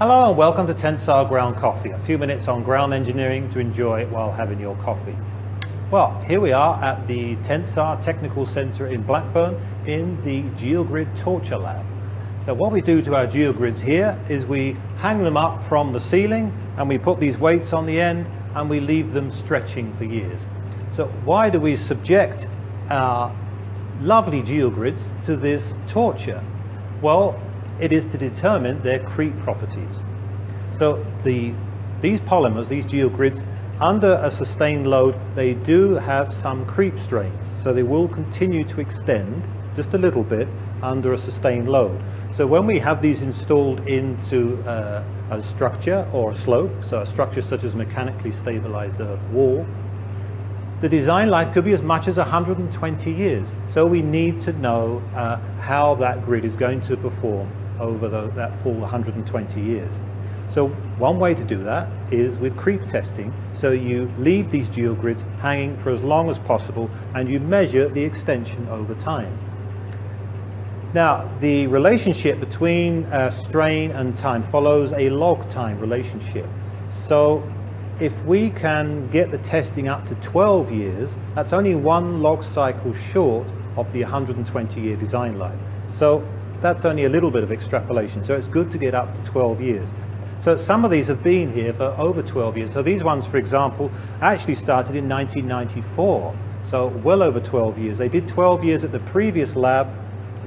Hello and welcome to Tensar Ground Coffee, a few minutes on ground engineering to enjoy while having your coffee. Well, here we are at the Tensar Technical Centre in Blackburn in the GeoGrid Torture Lab. So what we do to our geogrids here is we hang them up from the ceiling and we put these weights on the end and we leave them stretching for years. So why do we subject our lovely geogrids to this torture? Well, it is to determine their creep properties. So the, these polymers, these geogrids, under a sustained load, they do have some creep strains. So they will continue to extend just a little bit under a sustained load. So when we have these installed into uh, a structure or a slope, so a structure such as mechanically stabilized earth wall, the design life could be as much as 120 years. So we need to know uh, how that grid is going to perform over the, that full 120 years. So one way to do that is with creep testing. So you leave these geogrids hanging for as long as possible and you measure the extension over time. Now, the relationship between uh, strain and time follows a log time relationship. So if we can get the testing up to 12 years, that's only one log cycle short of the 120 year design life. So that's only a little bit of extrapolation. So it's good to get up to 12 years. So some of these have been here for over 12 years. So these ones, for example, actually started in 1994. So well over 12 years. They did 12 years at the previous lab,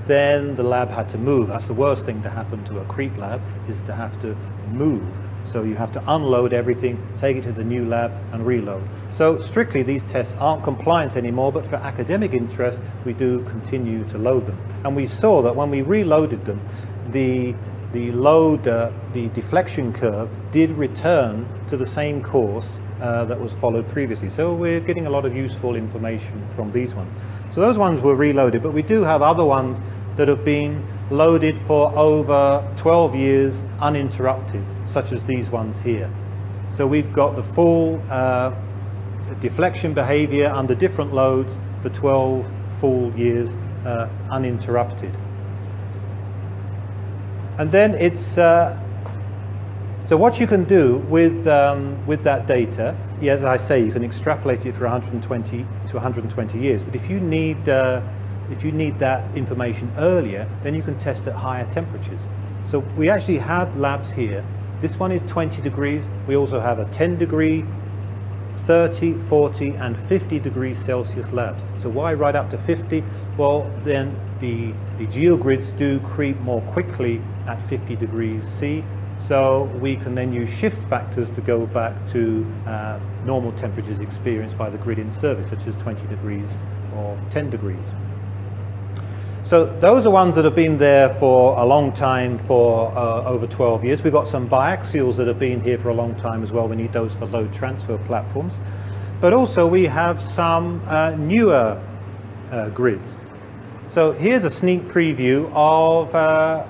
then the lab had to move. That's the worst thing to happen to a creep lab, is to have to move. So you have to unload everything, take it to the new lab and reload. So strictly these tests aren't compliant anymore, but for academic interest, we do continue to load them. And we saw that when we reloaded them, the, the load, uh, the deflection curve did return to the same course uh, that was followed previously. So we're getting a lot of useful information from these ones. So those ones were reloaded, but we do have other ones that have been loaded for over 12 years uninterrupted, such as these ones here. So we've got the full uh, deflection behavior under different loads for 12 full years uh, uninterrupted. And then it's, uh, so what you can do with, um, with that data, as I say, you can extrapolate it for 120 to 120 years, but if you need uh, if you need that information earlier, then you can test at higher temperatures. So we actually have labs here. This one is 20 degrees. We also have a 10 degree, 30, 40 and 50 degrees Celsius labs. So why right up to 50? Well, then the, the geogrids do creep more quickly at 50 degrees C. So we can then use shift factors to go back to uh, normal temperatures experienced by the grid in service, such as 20 degrees or 10 degrees. So those are ones that have been there for a long time, for uh, over 12 years. We've got some biaxials that have been here for a long time as well. We need those for load transfer platforms. But also we have some uh, newer uh, grids. So here's a sneak preview of uh,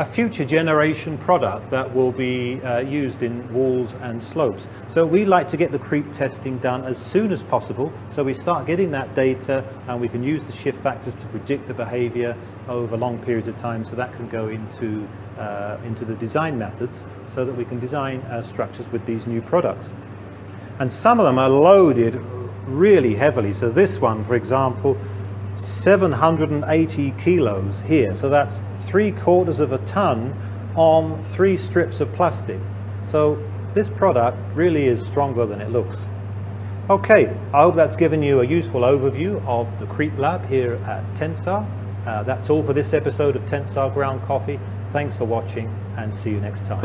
a future generation product that will be uh, used in walls and slopes. So we like to get the creep testing done as soon as possible so we start getting that data and we can use the shift factors to predict the behavior over long periods of time so that can go into, uh, into the design methods so that we can design uh, structures with these new products. And some of them are loaded really heavily. So this one, for example, 780 kilos here. So that's three quarters of a ton on three strips of plastic. So this product really is stronger than it looks. Okay, I hope that's given you a useful overview of the Creep Lab here at Tensar. Uh, that's all for this episode of Tensar Ground Coffee. Thanks for watching and see you next time.